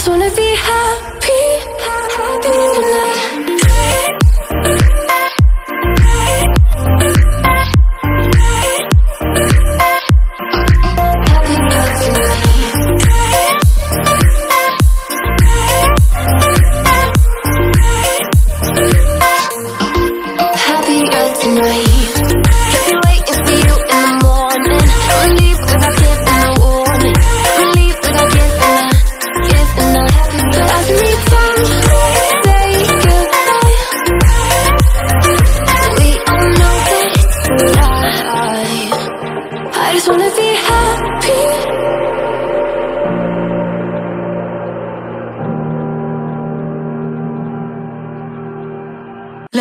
Just wanna be happy, happy tonight. Happier tonight.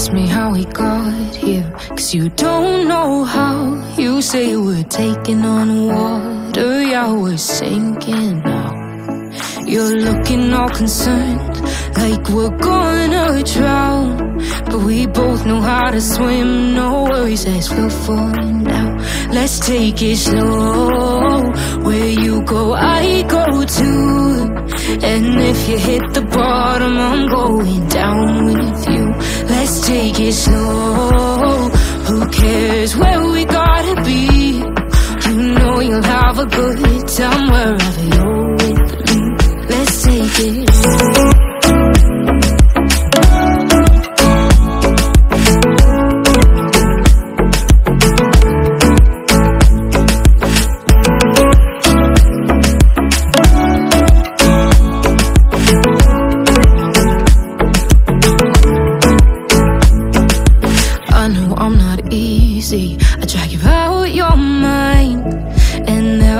ask me how he got here, cause you don't know how. You say we're taking on water, yeah, we're sinking now. You're looking all concerned, like we're gonna drown. But we both know how to swim, no worries as we're falling down. Let's take it slow. Where you go, I go too. And if you hit the bottom, I'm going down with you. Let's take it slow. Who cares where we gotta be? You know you'll have a good time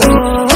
我。